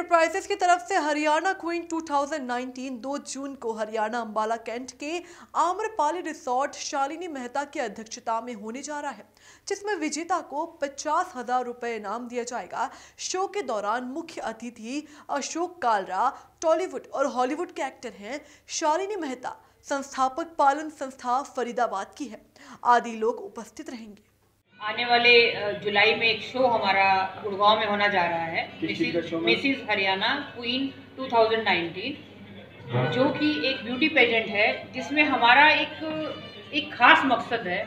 Enterprises की तरफ़ से हरियाणा क्वीन 2019 2 जून को हरियाणा अंबाला कैंट के आम्रपाली रिसोर्ट शालिनी मेहता की अध्यक्षता में होने जा रहा है, जिसमें विजेता को पचास हज़ार रुपए इनाम दिया जाएगा। शो के दौरान मुख्य अतिथि अशोक कालरा, टॉलीवुड और हॉलीवुड के एक्टर हैं शालिनी मेहता, संस्थापक पालन संस्था फरीदाबाद की है। आदि लोग उपस्थित रहेंगे। आने वाले जुलाई में एक शो हमारा गुड़गांव में होना जा रहा है? मिसिज हरियाणा क्वीन 2019 जो कि एक ब्यूटी पेजेंट है जिसमें हमारा एक एक खास मकसद है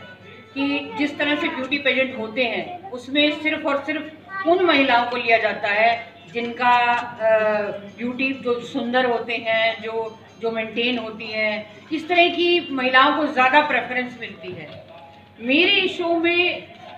कि जिस तरह से ब्यूटी पेजेंट होते हैं उसमें सिर्फ़ और सिर्फ़ उन महिलाओं को लिया जाता है जिनका ब्यूटी जो सुंदर होते हैं जो जो मेंटेन होती हैं इस तरह की महिलाओं को ज़्यादा प्रेफरेंस मिलती है मेरे शो में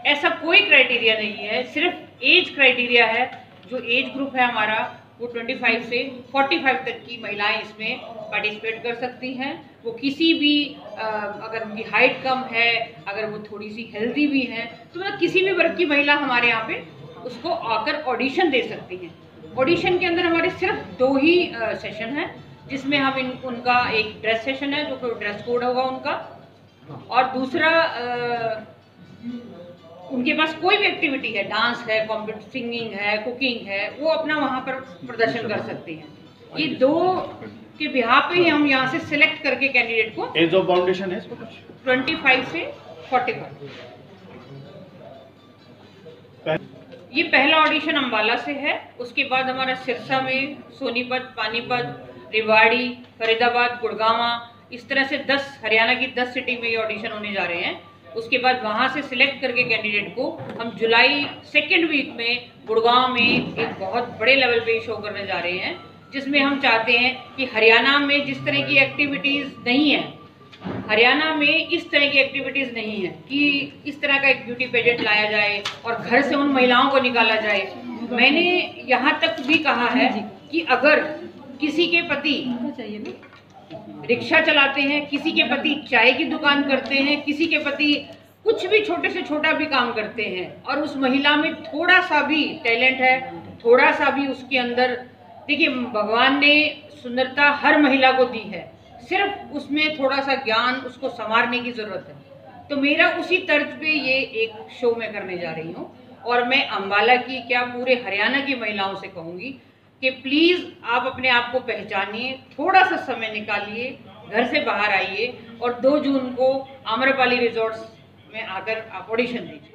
ऐसा कोई क्राइटेरिया नहीं है सिर्फ़ एज क्राइटेरिया है जो एज ग्रुप है हमारा वो 25 से 45 तक की महिलाएँ इसमें पार्टिसिपेट कर सकती हैं। वो किसी भी अ, अगर उनकी हाइट कम है अगर वो थोड़ी सी हेल्दी भी हैं तो मतलब किसी भी वर्ग की महिला हमारे यहाँ पे उसको आकर ऑडिशन दे सकती हैं। ऑडिशन के अंदर हमारे सिर्फ़ दो ही सेशन हैं जिसमें हम इन उनका एक ड्रेस सेशन है जो ड्रेस कोड होगा उनका। और दूसरा अ, उनके पास कोई भी एक्टिविटी है डांस है सिंगिंग है कुकिंग है वो अपना वहाँ पर प्रदर्शन कर सकते हैं। ये दो के बिहार पे ही हम यहाँ से सिलेक्ट करके कैंडिडेट को एज ऑफ़ बाउंडेशन है कुछ? 25 से 45 पह- ये पहला ऑडिशन अम्बाला से है। उसके बाद हमारा सिरसा में सोनीपत पानीपत रेवाड़ी फरीदाबाद गुड़गावा इस तरह से 10 हरियाणा की 10 सिटी में ये ऑडिशन होने जा रहे हैं। उसके बाद वहाँ से सिलेक्ट करके कैंडिडेट को हम जुलाई सेकेंड वीक में गुड़गांव में एक बहुत बड़े लेवल पे शो करने जा रहे हैं, जिसमें हम चाहते हैं कि हरियाणा में जिस तरह की एक्टिविटीज़ नहीं है, हरियाणा में इस तरह की एक्टिविटीज़ नहीं है, कि इस तरह का एक ब्यूटी पेजेंट लाया जाए और घर से उन महिलाओं को निकाला जाए। मैंने यहाँ तक भी कहा है कि अगर किसी के पति रिक्शा चलाते हैं, किसी के पति चाय की दुकान करते हैं, किसी के पति कुछ भी छोटे से छोटा भी काम करते हैं और उस महिला में थोड़ा सा भी टैलेंट है, थोड़ा सा भी उसके अंदर, देखिए, भगवान ने सुंदरता हर महिला को दी है, सिर्फ़ उसमें थोड़ा सा ज्ञान उसको संवारने की ज़रूरत है। तो मेरा उसी तर्ज पे ये एक शो मैं करने जा रही हूँ और मैं अम्बाला की, क्या पूरे हरियाणा की महिलाओं से कहूँगी कि प्लीज़ आप अपने आप को पहचानिए, थोड़ा सा समय निकालिए, घर से बाहर आइए और 2 जून को आम्रपाली रिजॉर्ट्स में आकर आप ऑडिशन दीजिए।